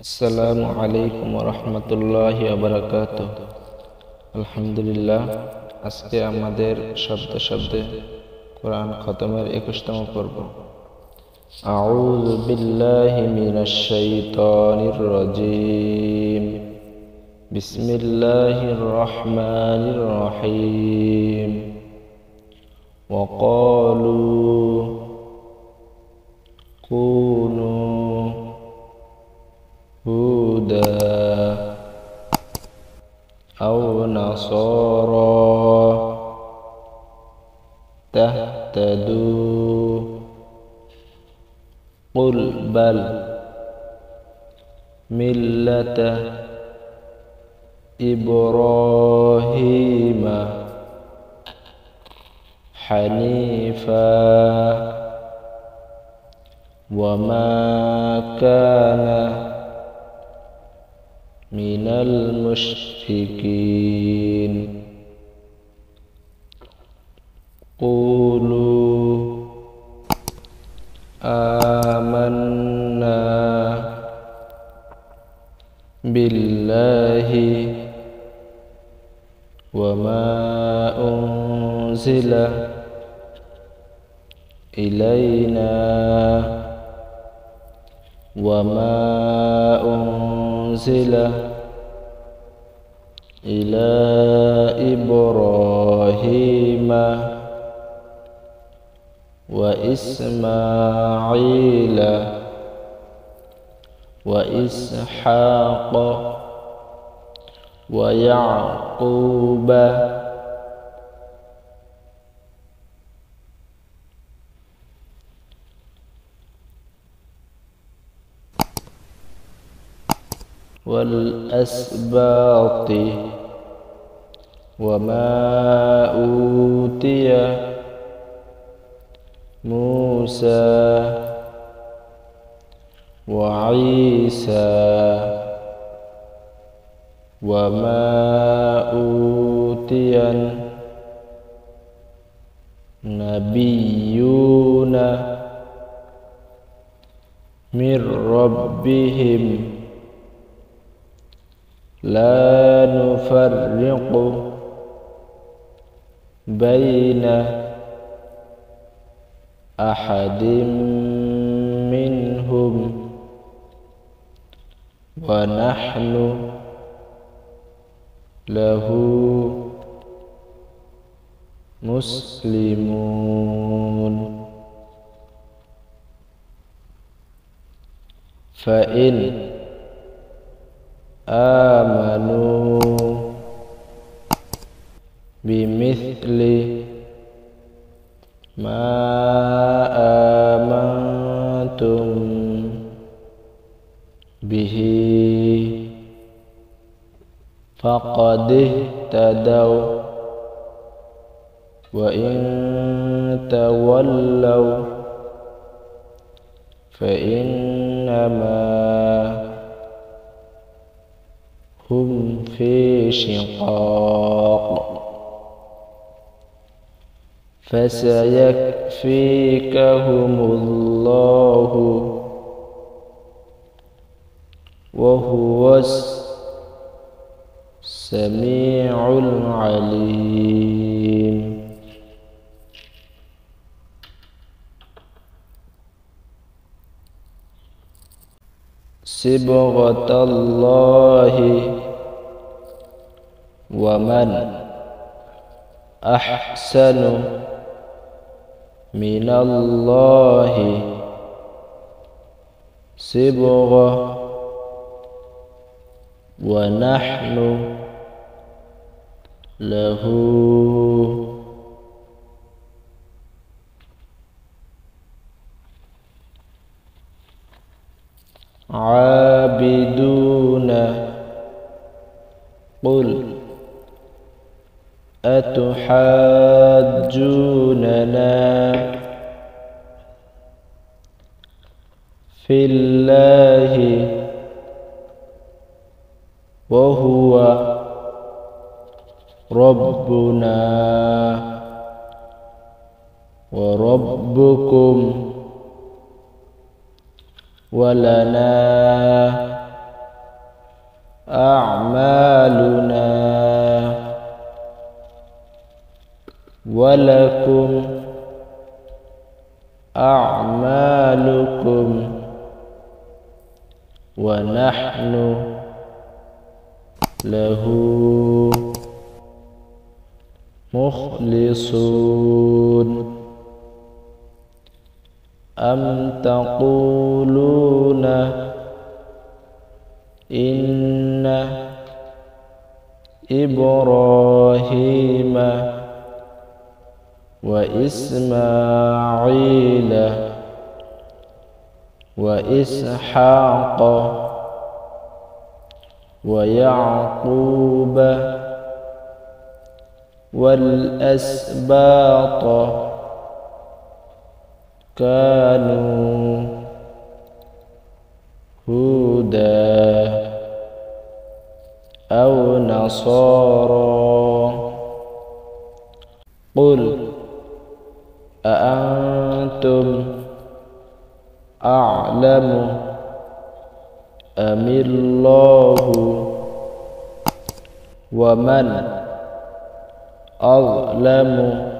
আসসালামু আলাইকুম রহমতুল্লাহ বারকাত আলহামদুলিল্লাহ আজকে আমাদের শব্দে শব্দে কোরআন খতমের একুশতম পর্ব أعوذ بالله من الشيطان الرجيم بسم الله الرحمن الرحيم وقالوا تهتدوا. قل بل. ملة إبراهيم حنيفا وما كان من المشركين. آمنا بالله وما أنزل إلينا وما أنزل إلى إبراهيم وإسماعيل وإسحاق ويعقوب والأسباط وما أوتي موسى وعيسى وما أوتي النبيون من ربهم لا نفرق بين أحد منهم ونحن له مسلمون. فإن آمنوا بمثل ما آمنتم به فقد اهتدوا وإن تولوا فإنما هم في شقاق. فسيكفيكهم الله وهو السميع العليم. صبغة الله ومن أحسن من الله. صبغة. ونحن له. عابدون. قل أتحاجوننا في الله وهو ربنا وربكم ولنا أعمالنا. لكم أعمالكم ونحن له مخلصون. أم تقولون إن إبراهيم وإسماعيل وإسحاق ويعقوب والأسباط كانوا هودا أو نصارى قل أأنتم أعلم أم الله ومن أظلم